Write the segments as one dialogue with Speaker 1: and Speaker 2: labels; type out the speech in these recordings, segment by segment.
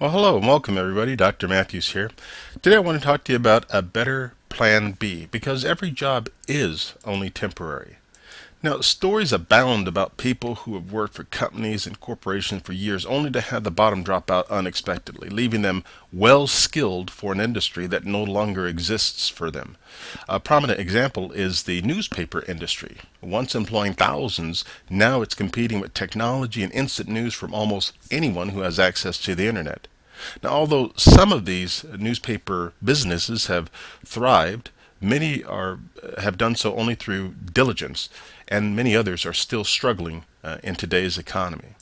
Speaker 1: Well, hello and welcome everybody. Dr. Matthews here. Today I want to talk to you about a better plan B because every job is only temporary. Now, stories abound about people who have worked for companies and corporations for years only to have the bottom drop out unexpectedly, leaving them well skilled for an industry that no longer exists for them. A prominent example is the newspaper industry. Once employing thousands, now it's competing with technology and instant news from almost anyone who has access to the internet. Now, although some of these newspaper businesses have thrived, many are have done so only through diligence and many others are still struggling uh, in today's economy.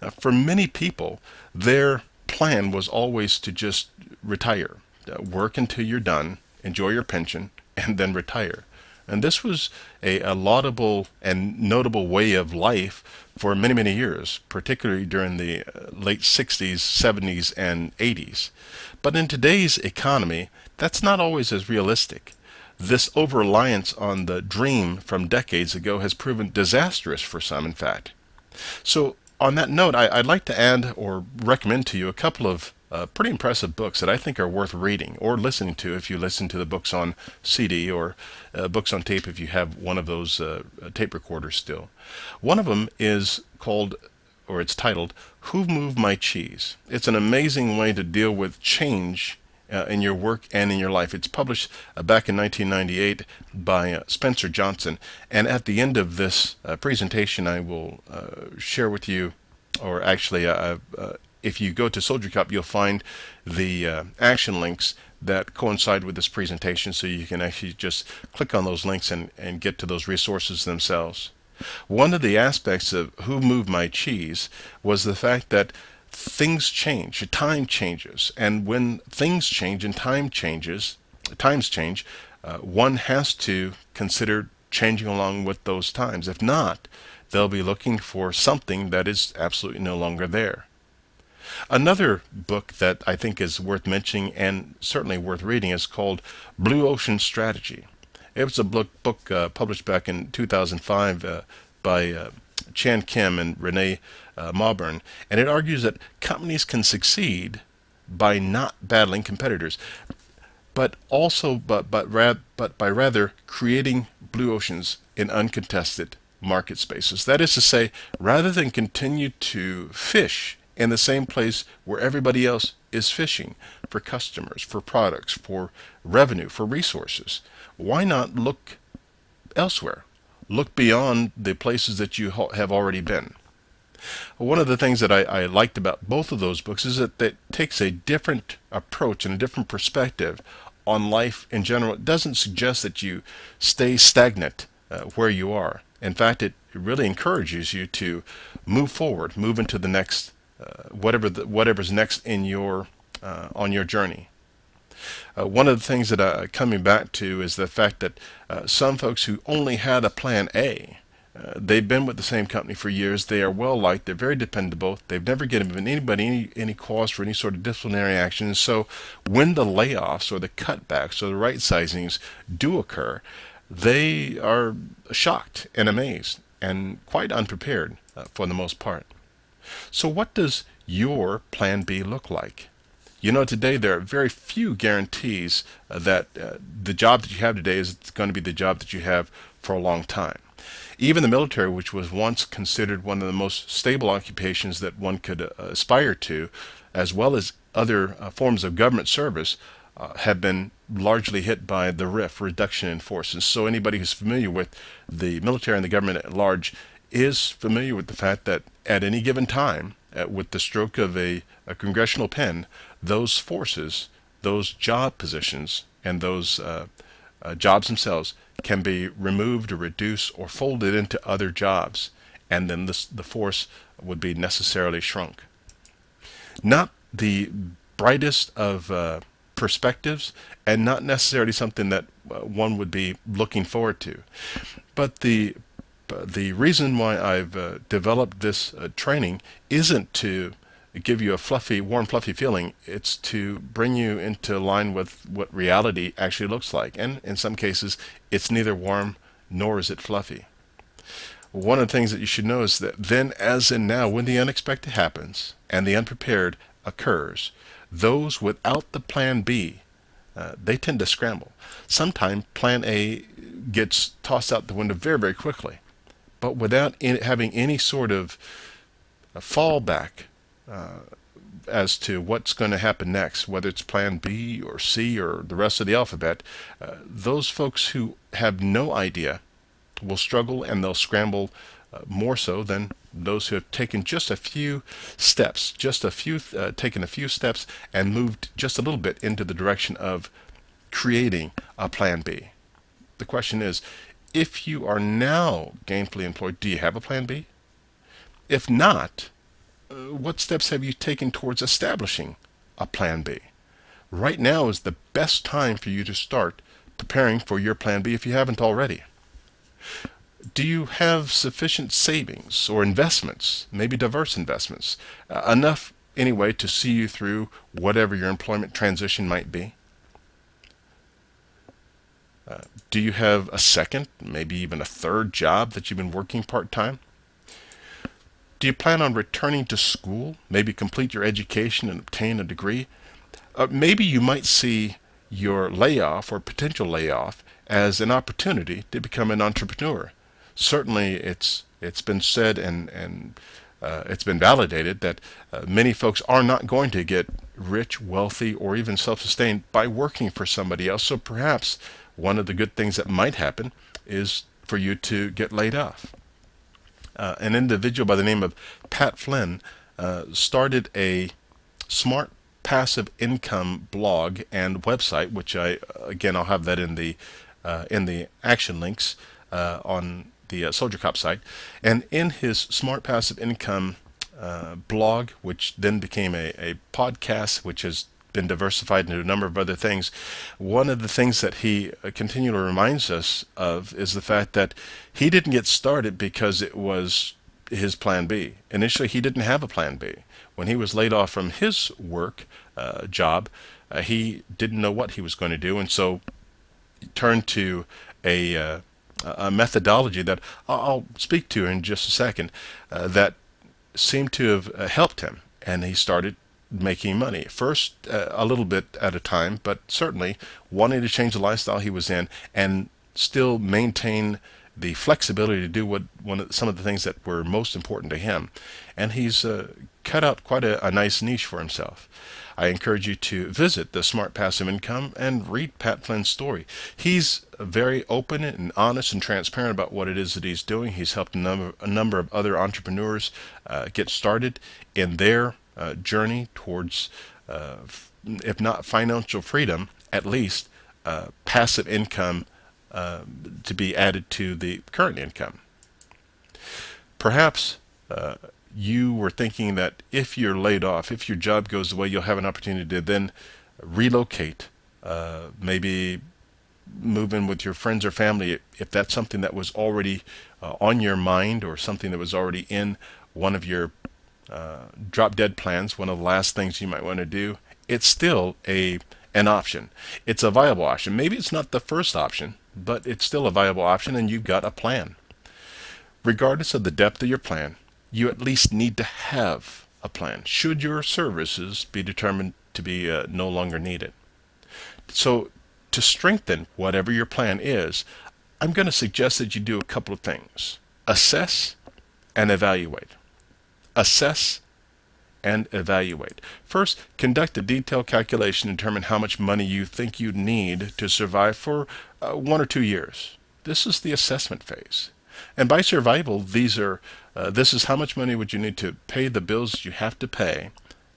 Speaker 1: Uh, for many people, their plan was always to just retire, uh, work until you're done, enjoy your pension, and then retire. And this was a, a, laudable and notable way of life for many, many years, particularly during the uh, late 60s, 70s, and 80s. But in today's economy, that's not always as realistic. This over reliance on the dream from decades ago has proven disastrous for some, in fact. So, on that note, I, would like to add or recommend to you a couple of uh, pretty impressive books that I think are worth reading or listening to if you listen to the books on CD or uh, books on tape if you have one of those uh, tape recorders still. One of them is called or it's titled Who Moved My Cheese? It's an amazing way to deal with change uh, in your work and in your life. It's published uh, back in 1998 by uh, Spencer Johnson. And at the end of this uh, presentation, I will uh, share with you, or actually, uh, if you go to Soldier Cop, you'll find the action links that coincide with this presentation so you can actually just click on those links and, and get to those resources themselves. One of the aspects of Who Moved My Cheese was the fact that things change, time changes, and when things change and time changes, times change, uh, one has to consider changing along with those times. If not, they'll be looking for something that is absolutely no longer there. Another book that I think is worth mentioning and certainly worth reading is called Blue Ocean Strategy. It was a book, book uh, published back in 2005 uh, by uh, Chan Kim and Renee uh, Mauborgne, and it argues that companies can succeed by not battling competitors, but also but but rad, but by rather creating blue oceans in uncontested market spaces. That is to say, rather than continue to fish in the same place where everybody else is fishing for customers, for products, for revenue, for resources, why not look elsewhere? Look beyond the places that you have already been. One of the things that I, I, liked about both of those books is that it takes a different approach and a different perspective on life in general. It doesn't suggest that you stay stagnant uh, where you are. In fact, it really encourages you to move forward, move into the next, uh, whatever the, whatever's next in your uh, on your journey. Uh, one of the things that I'm coming back to is the fact that uh, some folks who only had a plan A uh, they've been with the same company for years. They are well liked. They're very dependable. They've never given anybody any, any cause for any sort of disciplinary action. And so when the layoffs or the cutbacks or the right sizings do occur, they are shocked and amazed and quite unprepared uh, for the most part. So what does your plan B look like? You know, today there are very few guarantees uh, that uh, the job that you have today is going to be the job that you have for a long time. Even the military, which was once considered one of the most stable occupations that one could uh, aspire to, as well as other uh, forms of government service, uh, have been largely hit by the RIF, reduction in force. And so anybody who's familiar with the military and the government at large is familiar with the fact that at any given time, uh, with the stroke of a, a, congressional pen, those forces, those job positions, and those uh, uh, jobs themselves can be removed or reduced or folded into other jobs, and then this, the force would be necessarily shrunk. Not the brightest of uh, perspectives, and not necessarily something that uh, one would be looking forward to. But the the reason why I've uh, developed this uh, training isn't to give you a fluffy, warm, fluffy feeling. It's to bring you into line with what reality actually looks like. And in some cases, it's neither warm nor is it fluffy. One of the things that you should know is that then, as in now, when the unexpected happens and the unprepared occurs, those without the plan B, uh, they tend to scramble. Sometimes plan A gets tossed out the window very, very quickly, but without in, having any sort of a fallback uh, as to what's going to happen next, whether it's plan B or C or the rest of the alphabet, uh, those folks who have no idea will struggle and they'll scramble uh, more so than those who have taken just a few steps, just a few, uh, taken a few steps and moved just a little bit into the direction of creating a plan B. The question is, if you are now gainfully employed, do you have a plan B? If not, what steps have you taken towards establishing a plan B? Right now is the best time for you to start preparing for your plan B if you haven't already. Do you have sufficient savings or investments, maybe diverse investments, uh, enough anyway to see you through whatever your employment transition might be? Uh, do you have a second, maybe even a third job that you've been working part time? Do you plan on returning to school, maybe complete your education and obtain a degree? Uh, maybe you might see your layoff or potential layoff as an opportunity to become an entrepreneur. Certainly, it's it's been said and and uh, it's been validated that uh, many folks are not going to get rich, wealthy, or even self-sustained by working for somebody else. So perhaps one of the good things that might happen is for you to get laid off uh, an individual by the name of Pat Flynn uh, started a smart passive income blog and website, which I again I'll have that in the uh, in the action links uh, on the uh, Soldier Cop site, and in his smart passive income uh, blog, which then became a, a podcast, which has been diversified into a number of other things. One of the things that he uh, continually reminds us of is the fact that he didn't get started because it was his plan B. Initially, he didn't have a plan B. When he was laid off from his work uh, job, uh, he didn't know what he was going to do, and so turned to a, uh, a methodology that I'll speak to in just a second uh, that seemed to have uh, helped him. And he started making money. First, uh, a little bit at a time, but certainly wanting to change the lifestyle he was in and still maintain the flexibility to do what one of, some of the things that were most important to him. And he's uh, cut out quite a, a nice niche for himself. I encourage you to visit the Smart Passive Income and read Pat Flynn's story. He's very open and honest and transparent about what it is that he's doing. He's helped a number, a number of other entrepreneurs uh, get started in their uh, journey towards, uh, if not financial freedom, at least uh, passive income um, to be added to the current income. Perhaps uh, you were thinking that if you're laid off, if your job goes away, you'll have an opportunity to then relocate, uh, maybe move in with your friends or family if that's something that was already uh, on your mind or something that was already in one of your uh, drop dead plans, one of the last things you might want to do, it's still a an option. It's a viable option. Maybe it's not the first option, but it's still a viable option and you've got a plan. Regardless of the depth of your plan, you at least need to have a plan should your services be determined to be uh, no longer needed. So to strengthen whatever your plan is, I'm going to suggest that you do a couple of things. Assess and evaluate assess, and evaluate. First, conduct a detailed calculation and determine how much money you think you need to survive for uh, one or two years. This is the assessment phase. And by survival, these are uh, this is how much money would you need to pay the bills you have to pay,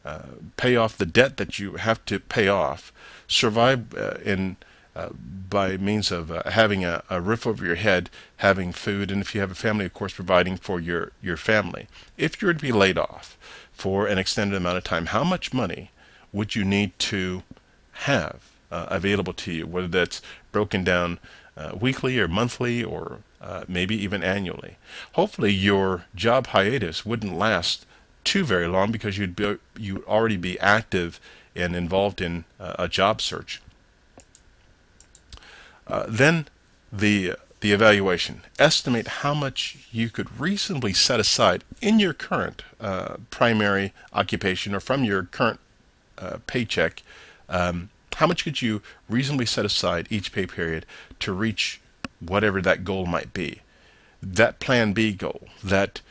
Speaker 1: uh, pay off the debt that you have to pay off, survive uh, in uh, by means of uh, having a, a, roof over your head, having food, and if you have a family, of course, providing for your, your family. If you were to be laid off for an extended amount of time, how much money would you need to have uh, available to you, whether that's broken down uh, weekly or monthly or uh, maybe even annually? Hopefully, your job hiatus wouldn't last too very long because you'd be you'd already be active and involved in a job search. Uh, then the the evaluation. Estimate how much you could reasonably set aside in your current uh, primary occupation or from your current uh, paycheck. Um, how much could you reasonably set aside each pay period to reach whatever that goal might be? That plan B goal, that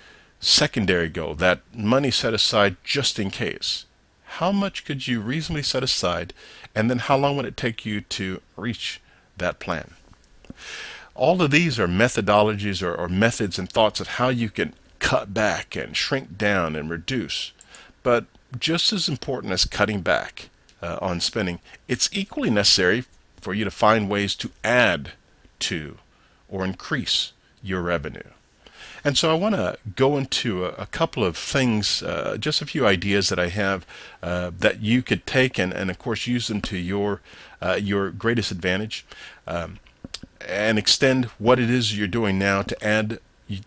Speaker 1: secondary goal, that money set aside just in case. How much could you reasonably set aside, and then how long would it take you to reach that plan? All of these are methodologies or, or methods and thoughts of how you can cut back and shrink down and reduce. But just as important as cutting back uh, on spending, it's equally necessary for you to find ways to add to or increase your revenue. And so I want to go into a, a, couple of things, uh, just a few ideas that I have uh, that you could take and, and of course use them to your uh, your greatest advantage. Um, and extend what it is you're doing now to add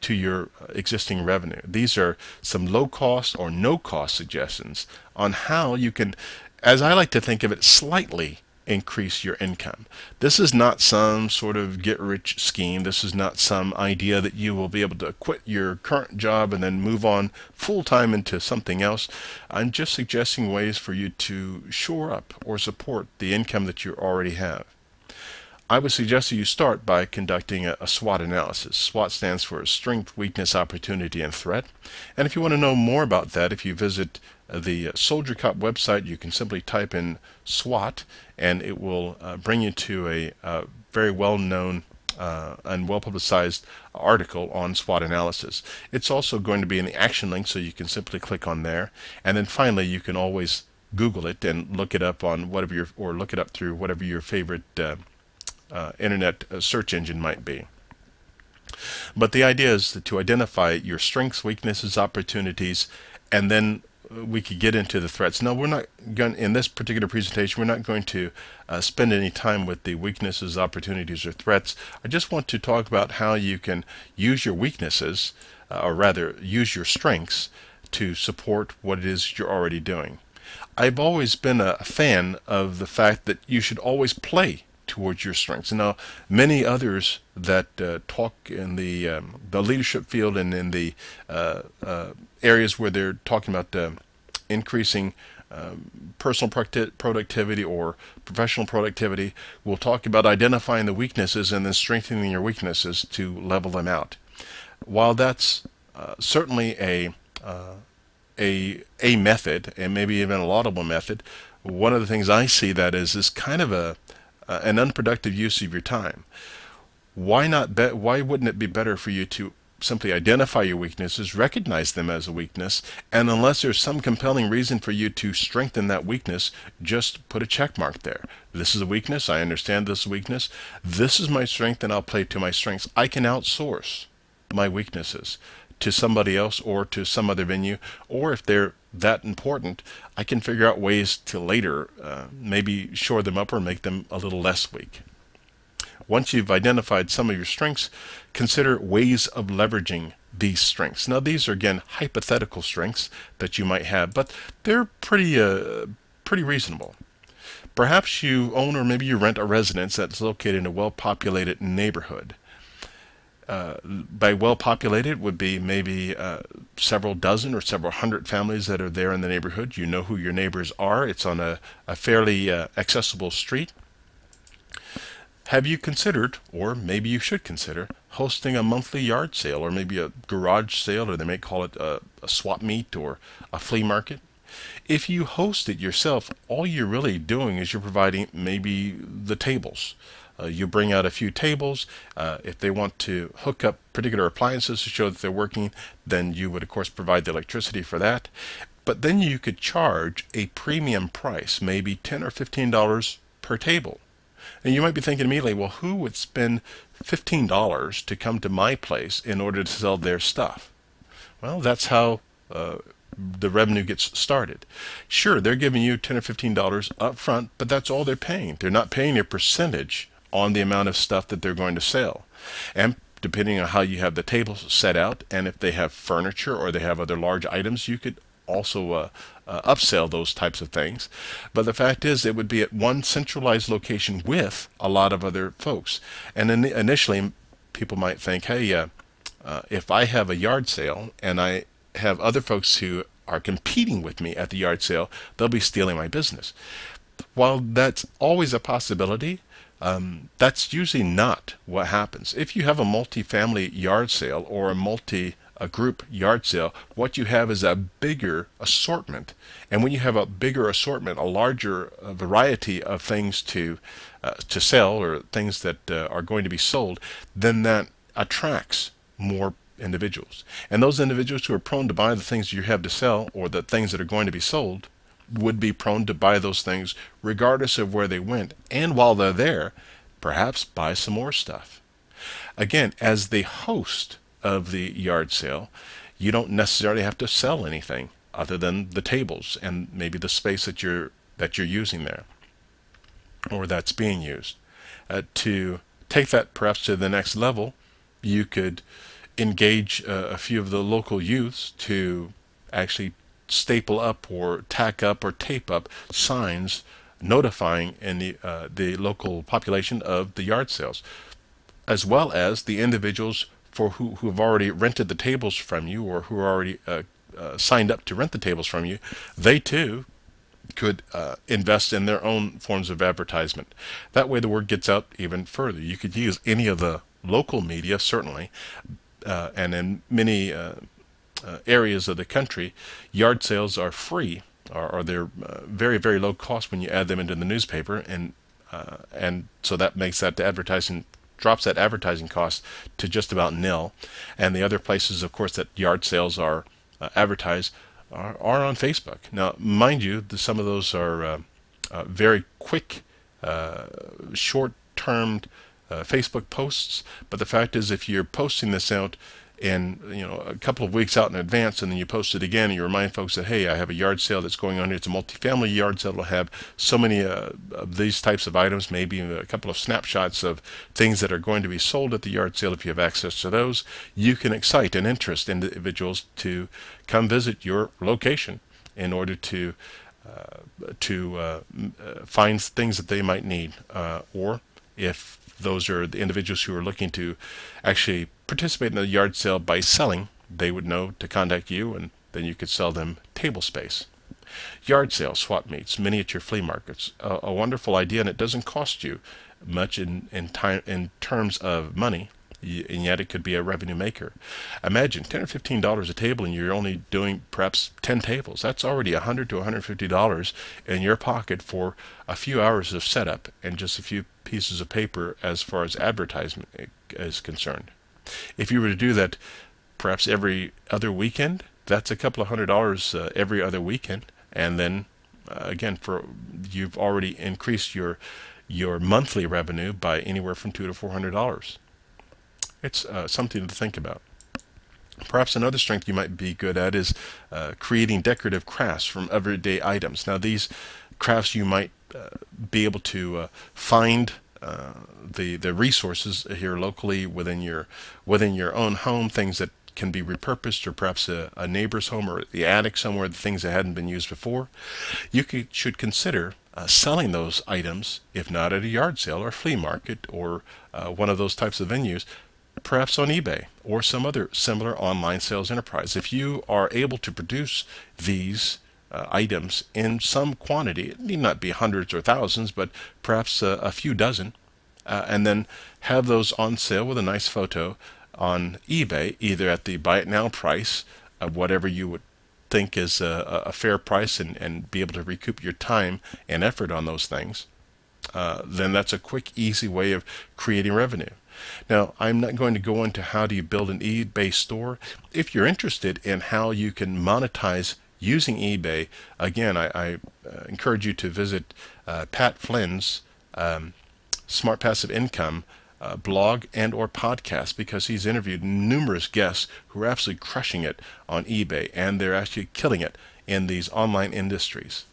Speaker 1: to your existing revenue. These are some low cost or no cost suggestions on how you can, as I like to think of it, slightly increase your income. This is not some sort of get rich scheme. This is not some idea that you will be able to quit your current job and then move on full time into something else. I'm just suggesting ways for you to shore up or support the income that you already have. I would suggest that you start by conducting a, a, SWOT analysis. SWOT stands for Strength, Weakness, Opportunity, and Threat. And if you want to know more about that, if you visit the Soldier Cop website, you can simply type in SWOT and it will uh, bring you to a, a very well-known uh, and well-publicized article on SWOT analysis. It's also going to be in the action link so you can simply click on there. And then finally, you can always Google it and look it up on whatever your, or look it up through whatever your favorite uh, uh, internet uh, search engine might be. But the idea is to identify your strengths, weaknesses, opportunities, and then uh, we could get into the threats. Now, we're not going in this particular presentation. We're not going to uh, spend any time with the weaknesses, opportunities, or threats. I just want to talk about how you can use your weaknesses, uh, or rather, use your strengths to support what it is you're already doing. I've always been a fan of the fact that you should always play towards your strengths. Now, many others that uh, talk in the um, the leadership field and in the uh, uh, areas where they're talking about uh, increasing um, personal productivity or professional productivity will talk about identifying the weaknesses and then strengthening your weaknesses to level them out. While that's uh, certainly a uh, a a method and maybe even a laudable method, one of the things I see that is is kind of a uh, an unproductive use of your time. Why not? Why wouldn't it be better for you to simply identify your weaknesses, recognize them as a weakness, and unless there's some compelling reason for you to strengthen that weakness, just put a check mark there. This is a weakness. I understand this weakness. This is my strength, and I'll play to my strengths. I can outsource my weaknesses to somebody else or to some other venue, or if they're that important, I can figure out ways to later uh, maybe shore them up or make them a little less weak. Once you've identified some of your strengths, consider ways of leveraging these strengths. Now, these are again hypothetical strengths that you might have, but they're pretty uh, pretty reasonable. Perhaps you own or maybe you rent a residence that's located in a well-populated neighborhood uh, by well populated would be maybe uh, several dozen or several hundred families that are there in the neighborhood. You know who your neighbors are. It's on a, a fairly uh, accessible street. Have you considered, or maybe you should consider, hosting a monthly yard sale or maybe a garage sale, or they may call it a, a swap meet or a flea market? If you host it yourself, all you're really doing is you're providing maybe the tables. Uh, you bring out a few tables. Uh, if they want to hook up particular appliances to show that they're working, then you would of course provide the electricity for that. But then you could charge a premium price, maybe 10 or $15 per table. And you might be thinking immediately, well, who would spend $15 to come to my place in order to sell their stuff? Well, that's how uh, the revenue gets started. Sure, they're giving you 10 or $15 up front, but that's all they're paying. They're not paying a percentage on the amount of stuff that they're going to sell. And depending on how you have the tables set out, and if they have furniture or they have other large items, you could also uh, uh, upsell those types of things. But the fact is, it would be at one centralized location with a lot of other folks. And in initially, people might think, hey, uh, uh, if I have a yard sale and I have other folks who are competing with me at the yard sale, they'll be stealing my business. While that's always a possibility, um, that's usually not what happens. If you have a multi-family yard sale or a multi a group yard sale, what you have is a bigger assortment. And when you have a bigger assortment, a larger uh, variety of things to uh, to sell or things that uh, are going to be sold, then that attracts more individuals. And those individuals who are prone to buy the things you have to sell or the things that are going to be sold would be prone to buy those things regardless of where they went. And while they're there, perhaps buy some more stuff. Again, as the host of the yard sale, you don't necessarily have to sell anything other than the tables and maybe the space that you're that you're using there or that's being used. Uh, to take that perhaps to the next level, you could engage uh, a few of the local youths to actually staple up or tack up or tape up signs notifying in the uh, the local population of the yard sales, as well as the individuals for who, who have already rented the tables from you or who are already uh, uh, signed up to rent the tables from you, they too could uh, invest in their own forms of advertisement. That way the word gets out even further. You could use any of the local media, certainly, uh, and in many uh, uh, areas of the country, yard sales are free, or, or they're very, very low cost when you add them into the newspaper, and and so that makes that advertising drops that advertising cost to just about nil. And the other places, of course, that yard sales are uh, advertised are, are, on Facebook. Now, mind you, the, some of those are uh, uh, very quick, uh, short-termed uh, Facebook posts. But the fact is, if you're posting this out and you know a couple of weeks out in advance and then you post it again and you remind folks that hey I have a yard sale that's going on here. It's a multi-family yard sale. It'll have so many uh, of these types of items maybe a couple of snapshots of things that are going to be sold at the yard sale if you have access to those. You can excite and interest in individuals to come visit your location in order to uh, to uh, uh find things that they might need uh, or if those are the individuals who are looking to actually participate in a yard sale by selling, they would know to contact you and then you could sell them table space. Yard sales, swap meets, miniature flea markets, a, a wonderful idea and it doesn't cost you much in, in, time, in terms of money and yet it could be a revenue maker. Imagine 10 or 15 dollars a table and you're only doing perhaps 10 tables. That's already 100 to 150 dollars in your pocket for a few hours of setup and just a few pieces of paper as far as advertisement is concerned. If you were to do that perhaps every other weekend, that's a couple of hundred dollars uh, every other weekend and then uh, again for you've already increased your your monthly revenue by anywhere from two to four hundred dollars it's uh, something to think about. Perhaps another strength you might be good at is uh, creating decorative crafts from everyday items. Now these crafts you might uh, be able to uh, find uh, the the resources here locally within your within your own home, things that can be repurposed or perhaps a, a neighbor's home or the attic somewhere, the things that hadn't been used before. You could, should consider uh, selling those items, if not at a yard sale or flea market or uh, one of those types of venues, perhaps on eBay or some other similar online sales enterprise. If you are able to produce these uh, items in some quantity, it need not be hundreds or thousands, but perhaps a few dozen, uh, and then have those on sale with a nice photo on eBay, either at the buy it now price of whatever you would think is a, a fair price and, and be able to recoup your time and effort on those things, uh, then that's a quick, easy way of creating revenue. Now, I'm not going to go into how do you build an eBay store. If you're interested in how you can monetize using eBay, again, I, I uh, encourage you to visit uh, Pat Flynn's um, Smart Passive Income uh, blog and or podcast because he's interviewed numerous guests who are absolutely crushing it on eBay and they're actually killing it in these online industries.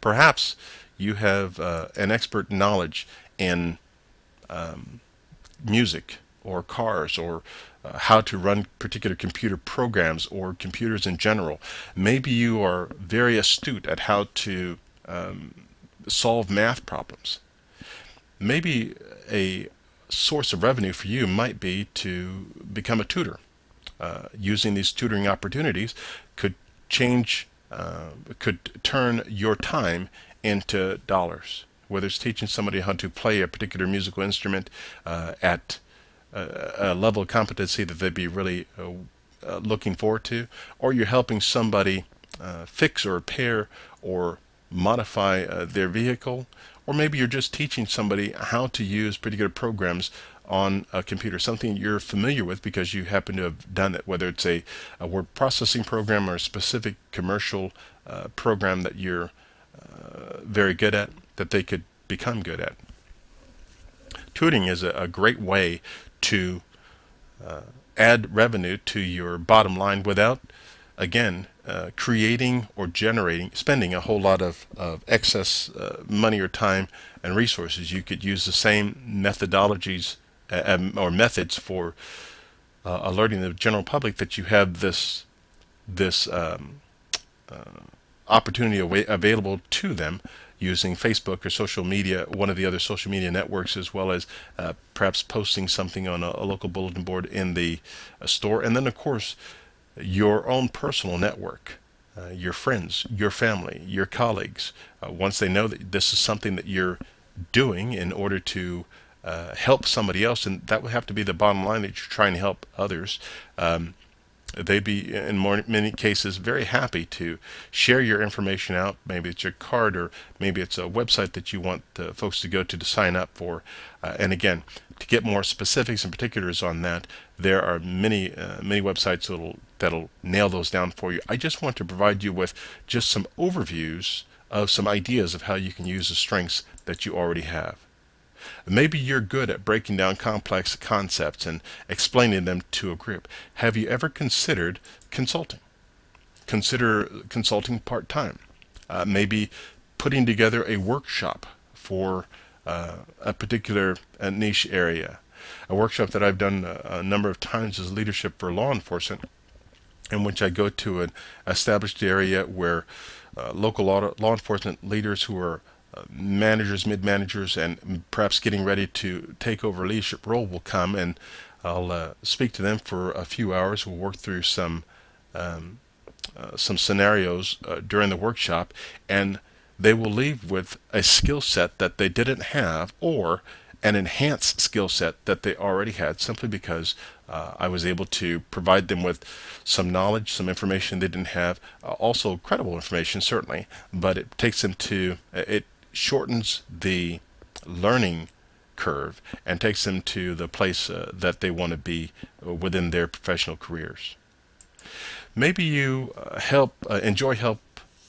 Speaker 1: Perhaps you have uh, an expert knowledge in um, music or cars or uh, how to run particular computer programs or computers in general. Maybe you are very astute at how to um, solve math problems. Maybe a source of revenue for you might be to become a tutor. Uh, using these tutoring opportunities could change, uh, could turn your time into dollars. Whether it's teaching somebody how to play a particular musical instrument uh, at a, a, level of competency that they'd be really uh, uh, looking forward to, or you're helping somebody uh, fix or repair or modify their vehicle, or maybe you're just teaching somebody how to use particular programs on a computer, something you're familiar with because you happen to have done it, whether it's a, a word processing program or a specific commercial uh, program that you're uh, very good at, that they could become good at. Tutoring is a, a great way to uh, add revenue to your bottom line without, again, uh, creating or generating, spending a whole lot of, of excess uh, money or time and resources. You could use the same methodologies uh, um, or methods for uh, alerting the general public that you have this this um, uh, opportunity available to them using Facebook or social media, one of the other social media networks, as well as uh, perhaps posting something on a, a, local bulletin board in the uh, store. And then, of course, your own personal network, uh, your friends, your family, your colleagues, once they know that this is something that you're doing in order to uh, help somebody else, and that would have to be the bottom line that you're trying to help others. Um, they'd be in more, many cases very happy to share your information out. Maybe it's your card or maybe it's a website that you want uh, folks to go to to sign up for. Uh, and again, to get more specifics and particulars on that, there are many uh, many websites that'll that'll nail those down for you. I just want to provide you with just some overviews of some ideas of how you can use the strengths that you already have. Maybe you're good at breaking down complex concepts and explaining them to a group. Have you ever considered consulting? Consider consulting part time. Uh, maybe putting together a workshop for uh, a particular uh, niche area. A workshop that I've done a, a number of times is leadership for law enforcement, in which I go to an established area where uh, local law, law enforcement leaders who are managers, mid-managers, and perhaps getting ready to take over leadership role will come, and I'll uh, speak to them for a few hours. We'll work through some um, uh, some scenarios uh, during the workshop, and they will leave with a skill set that they didn't have, or an enhanced skill set that they already had, simply because uh, I was able to provide them with some knowledge, some information they didn't have, uh, also credible information certainly, but it takes them to it shortens the learning curve and takes them to the place uh, that they want to be uh, within their professional careers. Maybe you uh, help uh, enjoy help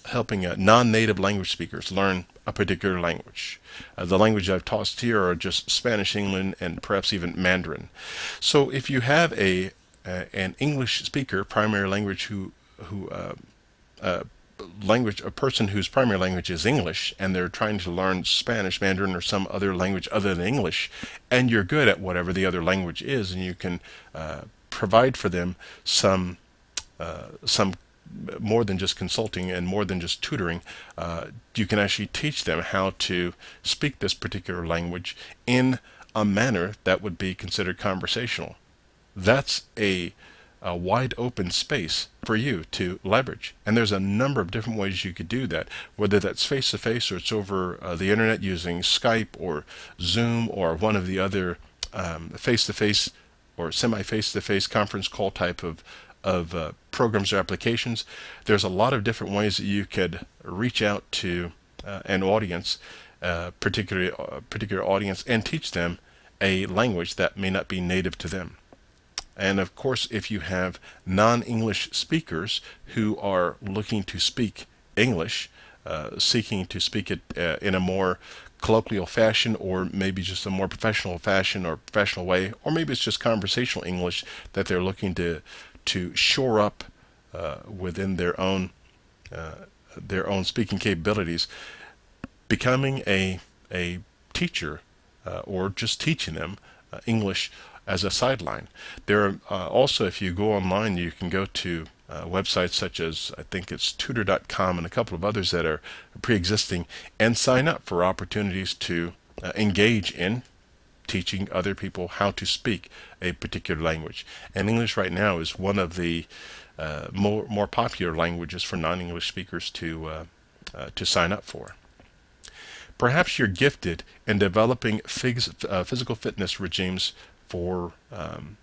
Speaker 1: helping uh, non-native language speakers learn a particular language. Uh, the language I've taught here are just Spanish, English, and perhaps even Mandarin. So if you have a an English speaker, primary language who who language, a person whose primary language is English, and they're trying to learn Spanish, Mandarin, or some other language other than English, and you're good at whatever the other language is, and you can uh, provide for them some uh, some more than just consulting and more than just tutoring, uh, you can actually teach them how to speak this particular language in a manner that would be considered conversational. That's a a wide open space for you to leverage. And there's a number of different ways you could do that, whether that's face to face or it's over uh, the internet using Skype or Zoom or one of the other face to face or semi face to face conference call type of of uh, programs or applications. There's a lot of different ways that you could reach out to uh, an audience, uh, particular uh, particular audience, and teach them a language that may not be native to them. And of course, if you have non-English speakers who are looking to speak English, uh, seeking to speak it uh, in a more colloquial fashion or maybe just a more professional fashion or professional way, or maybe it's just conversational English that they're looking to to shore up uh, within their own uh, their own speaking capabilities, becoming a a teacher uh, or just teaching them uh, English as a sideline. There are uh, also, if you go online, you can go to uh, websites such as I think it's tutor.com and a couple of others that are pre-existing and sign up for opportunities to uh, engage in teaching other people how to speak a particular language. And English right now is one of the uh, more more popular languages for non-English speakers to uh, uh, to sign up for. Perhaps you're gifted in developing uh, physical fitness regimes for um,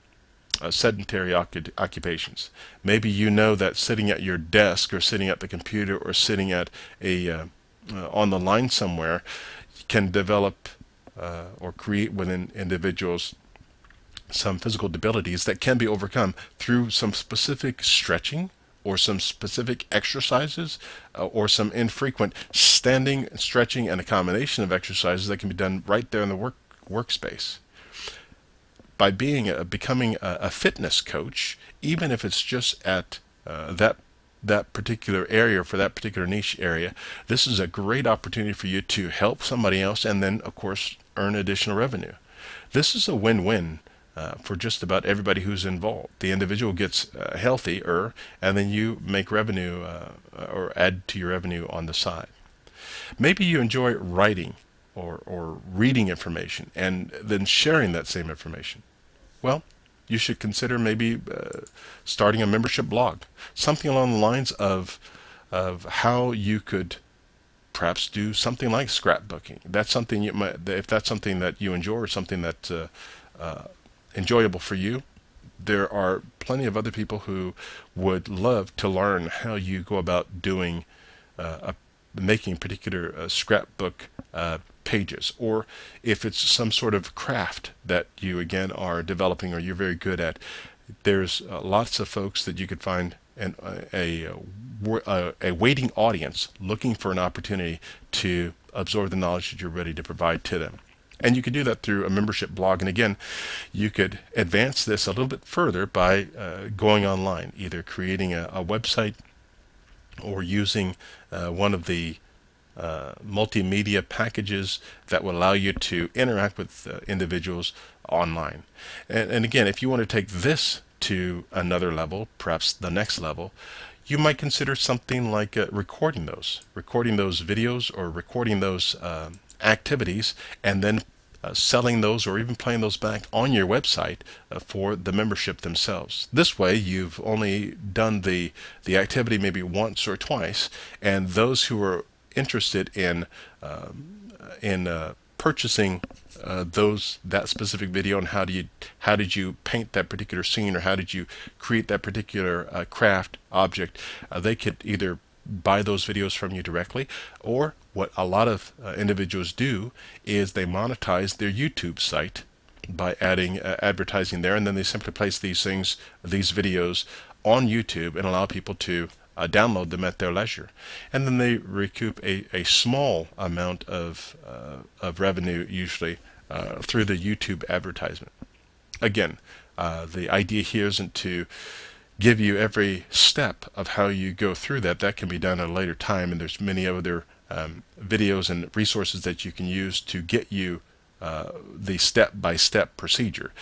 Speaker 1: uh, sedentary occupations. Maybe you know that sitting at your desk or sitting at the computer or sitting at a uh, uh, on the line somewhere can develop uh, or create within individuals some physical debilities that can be overcome through some specific stretching or some specific exercises uh, or some infrequent standing, stretching, and a combination of exercises that can be done right there in the work workspace. By being a, becoming a, a fitness coach, even if it's just at uh, that that particular area for that particular niche area, this is a great opportunity for you to help somebody else and then, of course, earn additional revenue. This is a win-win uh, for just about everybody who's involved. The individual gets uh, healthier, and then you make revenue uh, or add to your revenue on the side. Maybe you enjoy writing or, or reading information and then sharing that same information. Well, you should consider maybe uh, starting a membership blog, something along the lines of of how you could perhaps do something like scrapbooking. That's something you might, if that's something that you enjoy or something that uh, uh, enjoyable for you, there are plenty of other people who would love to learn how you go about doing uh, a, making particular uh, scrapbook uh, pages or if it's some sort of craft that you again are developing or you're very good at there's uh, lots of folks that you could find uh, a, a, a waiting audience looking for an opportunity to absorb the knowledge that you're ready to provide to them and you could do that through a membership blog. And again, you could advance this a little bit further by uh, going online, either creating a, a website or using uh, one of the uh, multimedia packages that will allow you to interact with uh, individuals online. And, and again, if you want to take this to another level, perhaps the next level, you might consider something like uh, recording those, recording those videos or recording those uh, activities and then uh, selling those or even playing those back on your website uh, for the membership themselves. This way you've only done the the activity maybe once or twice and those who are interested in um, in uh, purchasing uh, those that specific video and how do you how did you paint that particular scene or how did you create that particular uh, craft object? Uh, they could either buy those videos from you directly or what a lot of uh, individuals do is they monetize their YouTube site by adding uh, advertising there and then they simply place these things these videos on YouTube and allow people to uh, download them at their leisure and then they recoup a, a small amount of, uh, of revenue usually uh, through the YouTube advertisement again uh, the idea here isn't to give you every step of how you go through that. That can be done at a later time, and there's many other um, videos and resources that you can use to get you uh, the step-by-step -step procedure.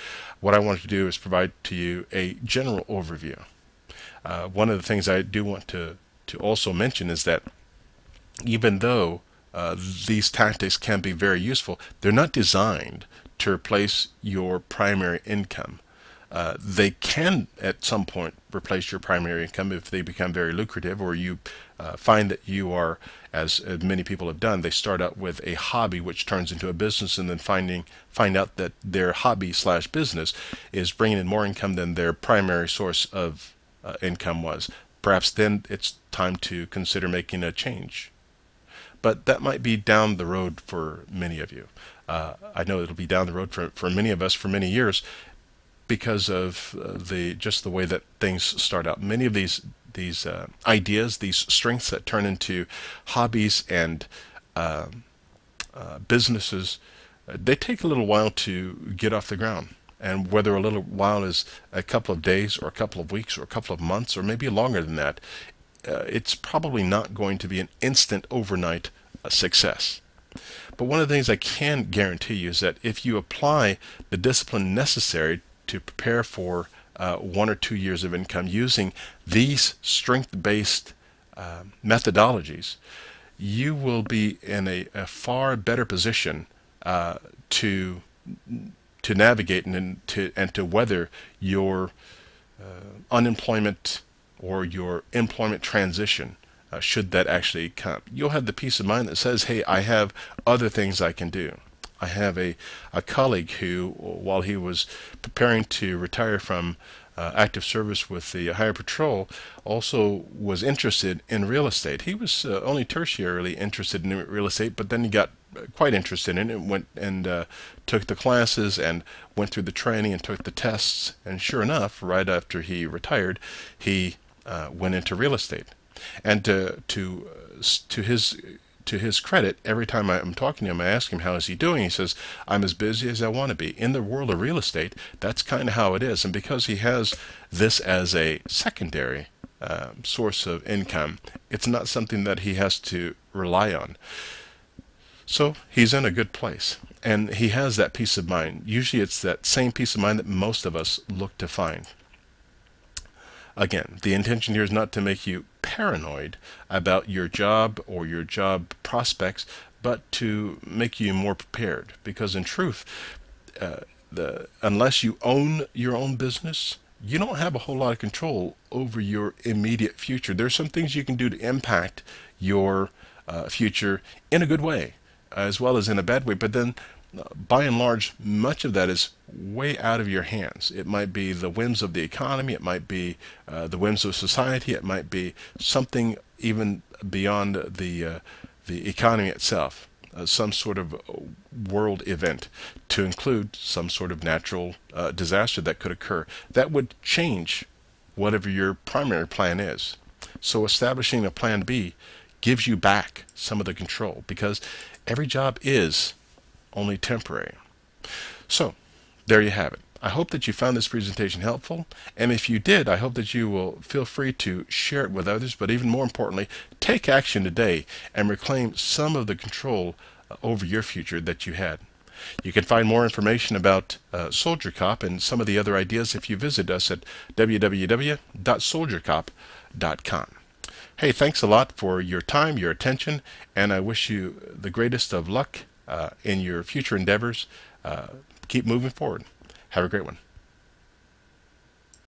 Speaker 1: What I want to do is provide to you a general overview. Uh, one of the things I do want to, to also mention is that even though uh, these tactics can be very useful, they're not designed to replace your primary income. Uh, they can at some point replace your primary income if they become very lucrative or you uh, find that you are as, as, many people have done they start out with a hobby which turns into a business and then finding find out that their hobby slash business is bringing in more income than their primary source of uh, income was perhaps then it's time to consider making a change but that might be down the road for many of you uh, I know it'll be down the road for, for many of us for many years because of uh, the just the way that things start out. Many of these these uh, ideas, these strengths that turn into hobbies and uh, uh businesses, uh, they take a little while to get off the ground. And whether a little while is a couple of days or a couple of weeks or a couple of months or maybe longer than that, uh, it's probably not going to be an instant overnight success. But one of the things I can guarantee you is that if you apply the discipline necessary to prepare for uh, one or two years of income using these strength-based uh, methodologies, you will be in a, a far better position uh, to to navigate and and to and to weather your uh, unemployment or your employment transition uh, should that actually come. You'll have the peace of mind that says, hey, I have other things I can do. I have a, a colleague who, while he was preparing to retire from uh, active service with the Highway Patrol, also was interested in real estate. He was uh, only tertiarily interested in real estate, but then he got quite interested in it, went and uh, took the classes and went through the training and took the tests. And sure enough, right after he retired, he uh, went into real estate. And to to to his to his credit, every time I'm talking to him, I ask him how is he doing. He says, "I'm as busy as I want to be." In the world of real estate, that's kind of how it is. And because he has this as a secondary um, source of income, it's not something that he has to rely on. So he's in a good place, and he has that peace of mind. Usually, it's that same peace of mind that most of us look to find. Again, the intention here is not to make you paranoid about your job or your job prospects, but to make you more prepared. Because in truth, uh, the unless you own your own business, you don't have a whole lot of control over your immediate future. There's some things you can do to impact your uh, future in a good way, as well as in a bad way. But then by and large, much of that is way out of your hands. It might be the whims of the economy, it might be uh, the whims of society, it might be something even beyond the uh, the economy itself, uh, some sort of world event, to include some sort of natural uh, disaster that could occur that would change whatever your primary plan is. So establishing a plan B gives you back some of the control because every job is only temporary. So, there you have it. I hope that you found this presentation helpful, and if you did, I hope that you will feel free to share it with others, but even more importantly, take action today and reclaim some of the control uh, over your future that you had. You can find more information about uh, Soldier Cop and some of the other ideas if you visit us at www.soldiercop.com. Hey, thanks a lot for your time, your attention, and I wish you the greatest of luck uh, in your future endeavors. Uh, keep moving forward. Have a great one.